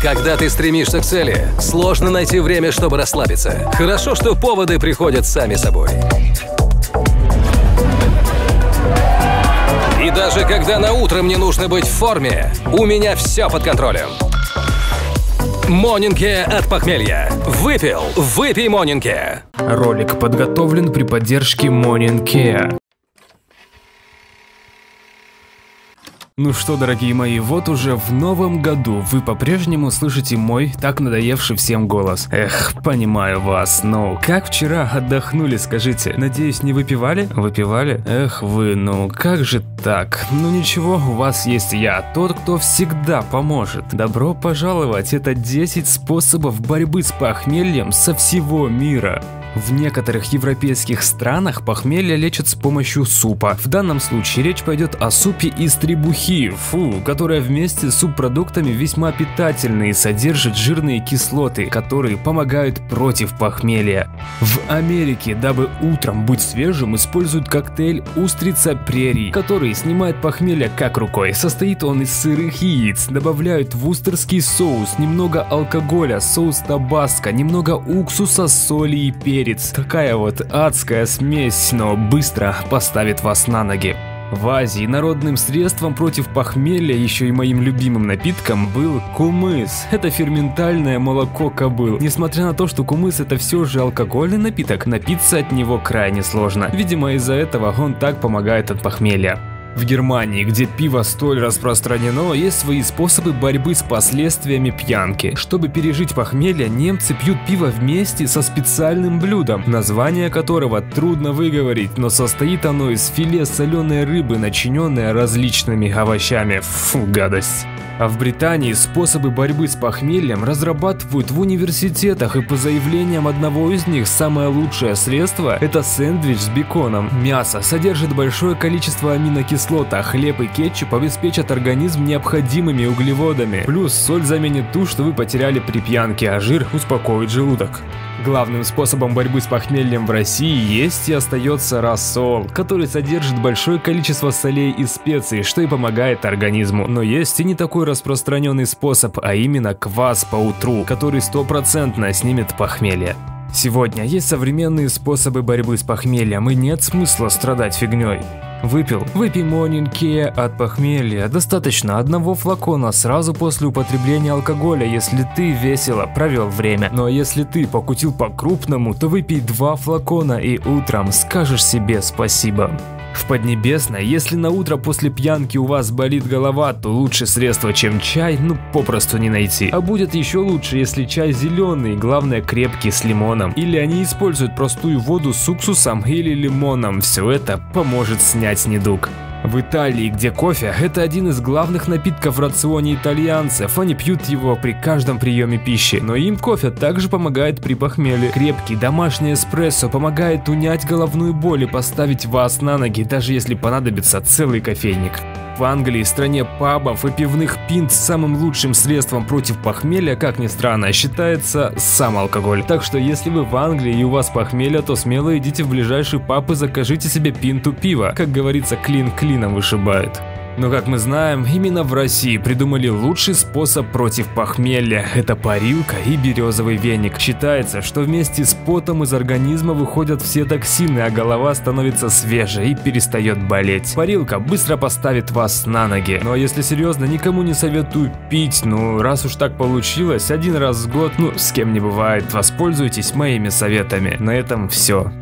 Когда ты стремишься к цели, сложно найти время, чтобы расслабиться. Хорошо, что поводы приходят сами собой. И даже когда на утро мне нужно быть в форме, у меня все под контролем. Монинге от похмелья. Выпил, выпей Монинге. Ролик подготовлен при поддержке Morning Ну что, дорогие мои, вот уже в новом году вы по-прежнему слышите мой так надоевший всем голос. Эх, понимаю вас, но как вчера отдохнули, скажите? Надеюсь, не выпивали? Выпивали? Эх вы, ну как же так? Ну ничего, у вас есть я, тот, кто всегда поможет. Добро пожаловать, это 10 способов борьбы с похмельем со всего мира. В некоторых европейских странах похмелье лечат с помощью супа. В данном случае речь пойдет о супе из требухи, фу, которая вместе с субпродуктами весьма питательна и содержит жирные кислоты, которые помогают против похмелья. В Америке, дабы утром быть свежим, используют коктейль устрица прерий, который снимает похмелье как рукой. Состоит он из сырых яиц, добавляют в устерский соус немного алкоголя, соус табаско, немного уксуса, соли и перца перец. Такая вот адская смесь, но быстро поставит вас на ноги. В Азии народным средством против похмелья, еще и моим любимым напитком, был кумыс. Это ферментальное молоко кобыл. Несмотря на то, что кумыс это все же алкогольный напиток, напиться от него крайне сложно. Видимо из-за этого он так помогает от похмелья. В Германии, где пиво столь распространено, есть свои способы борьбы с последствиями пьянки. Чтобы пережить похмелье, немцы пьют пиво вместе со специальным блюдом, название которого трудно выговорить, но состоит оно из филе соленой рыбы, начиненное различными овощами. Фу, гадость. А в Британии способы борьбы с похмельем разрабатывают в университетах и по заявлениям одного из них самое лучшее средство – это сэндвич с беконом. Мясо содержит большое количество аминокислот, а хлеб и кетчуп обеспечат организм необходимыми углеводами. Плюс соль заменит ту, что вы потеряли при пьянке, а жир успокоит желудок. Главным способом борьбы с похмельем в России есть и остается рассол, который содержит большое количество солей и специй, что и помогает организму. Но есть и не такой распространенный способ, а именно квас по утру, который стопроцентно снимет похмелье. Сегодня есть современные способы борьбы с похмельем и нет смысла страдать фигней. Выпил. Выпей Монинке от похмелья. Достаточно одного флакона сразу после употребления алкоголя, если ты весело провел время. Но если ты покутил по-крупному, то выпей два флакона и утром скажешь себе спасибо. В Поднебесной, если на утро после пьянки у вас болит голова, то лучше средство, чем чай, ну попросту не найти. А будет еще лучше, если чай зеленый, главное крепкий с лимоном. Или они используют простую воду с уксусом или лимоном, все это поможет снять недуг. В Италии, где кофе – это один из главных напитков в рационе итальянцев, они пьют его при каждом приеме пищи. Но им кофе также помогает при похмелье. Крепкий домашний эспрессо помогает унять головную боль и поставить вас на ноги, даже если понадобится целый кофейник. В Англии, стране пабов и пивных пинт, самым лучшим средством против похмелья, как ни странно, считается сам алкоголь. Так что если вы в Англии и у вас похмелье, то смело идите в ближайший паб и закажите себе пинту пива. Как говорится, клин клином вышибает. Но как мы знаем, именно в России придумали лучший способ против похмелья – это парилка и березовый веник. Считается, что вместе с потом из организма выходят все токсины, а голова становится свежей и перестает болеть. Парилка быстро поставит вас на ноги. Ну а если серьезно, никому не советую пить, ну раз уж так получилось, один раз в год, ну с кем не бывает, воспользуйтесь моими советами. На этом все.